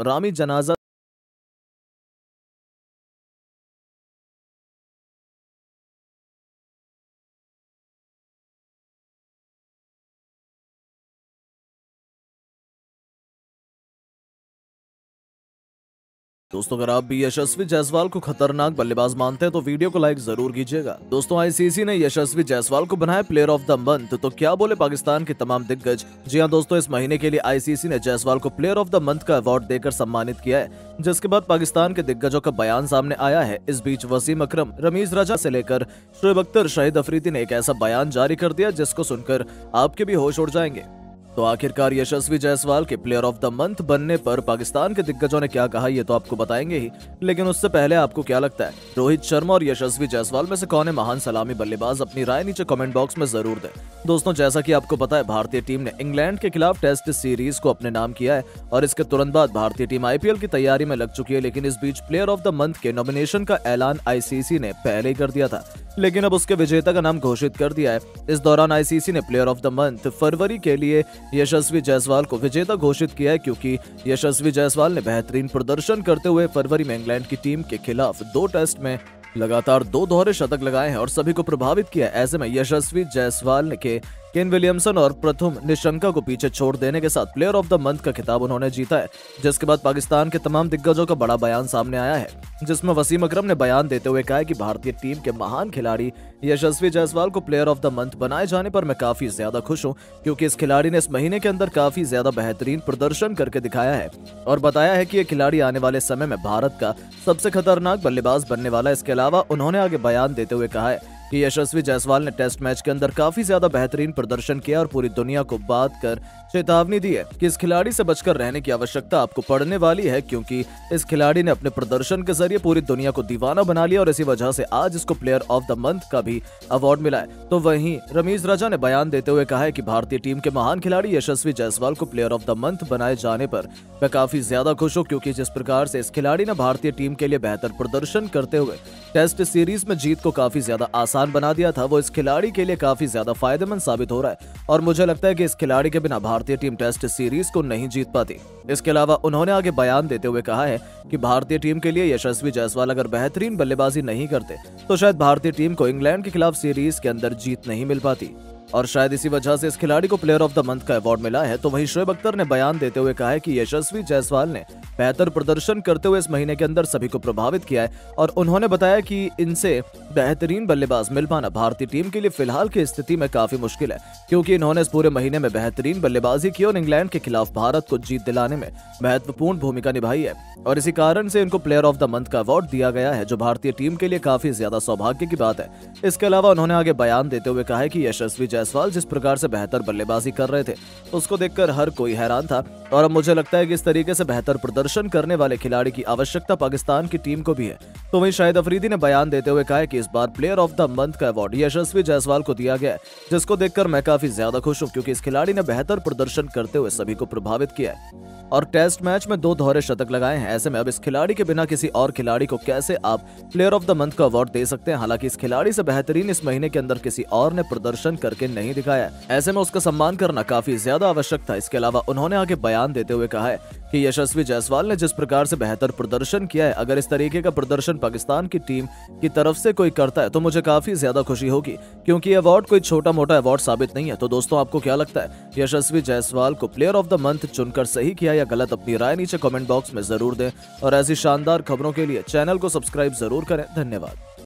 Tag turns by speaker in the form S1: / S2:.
S1: रामी जनाजा दोस्तों, अगर आप भी यशस्वी जायसवाल को खतरनाक बल्लेबाज मानते हैं तो वीडियो को लाइक ज़रूर कीजिएगा। दोस्तों आईसीसी ने यशस्वी जायसवाल को बनाया प्लेयर ऑफ़ द मंथ तो क्या बोले पाकिस्तान के तमाम दिग्गज? जी हाँ दोस्तों, इस महीने के लिए आईसीसी ने जायसवाल को प्लेयर ऑफ़ द मंथ का अवार्ड देकर सम्मानित किया है, जिसके बाद पाकिस्तान के दिग्गजों का बयान सामने आया है। इस बीच वसीम अक्रम, रमीज राजा से लेकर शुएब अख्तर, शाहिद अफरीदी ने एक ऐसा बयान जारी कर दिया, जिसको सुनकर आपके भी होश उड़ जाएँगे। तो आखिरकार यशस्वी जायसवाल के प्लेयर ऑफ़ द मंथ बनने पर पाकिस्तान के दिग्गजों ने क्या कहा, ये तो आपको बताएँगे ही। लेकिन उससे पहले आपको क्या लगता है? रोहित शर्मा और यशस्वी जायसवाल में से कौन है महान सलामी बल्लेबाज? अपनी राय नीचे कमेंट बॉक्स में ज़रूर दें। दोस्तों, जैसा कि आपको पता है, भारतीय टीम ने इंग्लैंड के खिलाफ टेस्ट सीरीज़ को अपने नाम किया है और इसके तुरंत बाद भारतीय टीम आईपीएल की तैयारी में लग चुकी है, लेकिन इस बीच प्लेयर ऑफ़ द मंथ के नॉमिनेशन का ऐलान आईसीसी ने पहले ही कर दिया था। लेकिन अब उसके विजेता का नाम घोषित कर दिया है। इस दौरान आईसीसी ने प्लेयर ऑफ़ द मंथ फरवरी के लिए यशस्वी जायसवाल को विजेता घोषित किया है क्योंकि यशस्वी जायसवाल ने बेहतरीन प्रदर्शन करते हुए फरवरी में इंग्लैंड की टीम के खिलाफ दो टेस्ट में लगातार दो दोहरे शतक लगाए हैं और सभी को प्रभावित किया ऐसे में यशस्वी जायसवाल के केन विलियमसन और प्रथम निशंका को पीछे छोड़ देने के साथ प्लेयर ऑफ़ द मंथ का खिताब उन्होंने जीता है, जिसके बाद पाकिस्तान के तमाम दिग्गजों का बड़ा बयान सामने आया है, जिसमें वसीम अकरम ने बयान देते हुए कहा कि भारतीय टीम के महान खिलाड़ी यशस्वी जायसवाल को प्लेयर ऑफ़ द मंथ बनाए जाने पर मैं काफ़ी ज़्यादा खुश हूँ, क्योंकि इस खिलाड़ी ने इस महीने के अंदर काफ़ी ज़्यादा बेहतरीन प्रदर्शन करके दिखाया है और बताया है कि ये खिलाड़ी आने वाले समय में भारत का सबसे खतरनाक बल्लेबाज बनने वाला इसके अलावा उन्होंने आगे बयान देते हुए कहा है कि यशस्वी जायसवाल ने टेस्ट मैच के अंदर काफ़ी ज़्यादा बेहतरीन प्रदर्शन किया और पूरी दुनिया को बात कर चेतावनी दी है कि इस खिलाड़ी से बचकर रहने की आवश्यकता आपको पड़ने वाली है, क्योंकि इस खिलाड़ी ने अपने प्रदर्शन के ज़रिए पूरी दुनिया को दीवाना बना लिया और इसी वजह से आज इसको प्लेयर ऑफ़ द मंथ का भी अवार्ड मिला है। तो वहीं रमीज राजा ने बयान देते हुए कहा है कि भारतीय टीम के महान खिलाड़ी यशस्वी जायसवाल को प्लेयर ऑफ़ द मंथ बनाए जाने पर मैं काफ़ी ज़्यादा खुश हूँ, क्योंकि जिस प्रकार से इस खिलाड़ी ने भारतीय टीम के लिए बेहतर प्रदर्शन करते हुए टेस्ट सीरीज़ में जीत को काफ़ी ज़्यादा आसान बना दिया था, वो इस खिलाड़ी के लिए काफ़ी ज़्यादा फ़ायदेमंद साबित हो रहा है। और मुझे लगता है कि इस खिलाड़ी के बिना भारतीय टीम टेस्ट सीरीज़ को नहीं जीत पाती। इसके अलावा उन्होंने आगे बयान देते हुए कहा है कि भारतीय टीम के लिए यशस्वी जायसवाल अगर बेहतरीन बल्लेबाजी नहीं करते तो शायद भारतीय टीम को इंग्लैंड के खिलाफ सीरीज़ के अंदर जीत नहीं मिल पाती। और शायद इसी वजह से इस खिलाड़ी को प्लेयर ऑफ़ द मंथ का अवार्ड मिला है। तो वहीं शोएब अख्तर ने बयान देते हुए कहा है कि यशस्वी जायसवाल ने बेहतर प्रदर्शन करते हुए इस महीने के अंदर सभी को प्रभावित किया है और उन्होंने बताया कि इनसे बेहतरीन बल्लेबाज मिल पाना भारतीय टीम के लिए फ़िलहाल की स्थिति में काफ़ी मुश्किल है, क्योंकि इन्होंने इस पूरे महीने में बेहतरीन बल्लेबाजी की और इंग्लैंड के खिलाफ भारत को जीत दिलाने में महत्वपूर्ण भूमिका निभाई है। और इसी कारण से इनको प्लेयर ऑफ़ द मंथ का अवार्ड दिया गया है, जो भारतीय टीम के लिए काफ़ी ज़्यादा सौभाग्य की बात है। इसके अलावा उन्होंने आगे बयान देते हुए कहा है कि यशस्वी जायसवाल जिस प्रकार से बेहतर बल्लेबाजी कर रहे थे उसको देखकर हर कोई हैरान था। और अब मुझे लगता है कि इस तरीके से बेहतर प्रदर्शन करने वाले खिलाड़ी की आवश्यकता पाकिस्तान की टीम को भी है। तो वहीं शाहिद अफरीदी ने बयान देते हुए कहा कि इस बार प्लेयर ऑफ़ द मंथ का अवार्ड यशस्वी जायसवाल को दिया गया जिसको देखकर मैं काफ़ी ज़्यादा खुश हूँ, क्योंकि इस खिलाड़ी ने बेहतर प्रदर्शन करते हुए सभी को प्रभावित किया है। और टेस्ट मैच में दो दोहरे शतक लगाए हैं, ऐसे में अब इस खिलाड़ी के बिना किसी और खिलाड़ी को कैसे आप प्लेयर ऑफ़ द मंथ का अवार्ड दे सकते हैं? हालाँकि इस खिलाड़ी से बेहतरीन इस महीने के अंदर किसी और ने प्रदर्शन करके नहीं दिखाया ऐसे में उसका सम्मान करना काफ़ी ज़्यादा आवश्यक था। इसके अलावा उन्होंने आगे बयान देते हुए कहा है कि यशस्वी जायसवाल ने जिस प्रकार से बेहतर प्रदर्शन किया है, अगर इस तरीके का प्रदर्शन पाकिस्तान की टीम की तरफ़ से कोई करता है तो मुझे काफ़ी ज़्यादा खुशी होगी, क्योंकि अवार्ड कोई छोटा मोटा अवार्ड साबित नहीं है। तो दोस्तों, आपको क्या लगता है, यशस्वी जायसवाल को प्लेयर ऑफ़ द मंथ चुनकर सही किया या गलत, अपनी राय नीचे कॉमेंट बॉक्स में ज़रूर दें। और ऐसी शानदार खबरों के लिए चैनल को सब्सक्राइब ज़रूर करें। धन्यवाद।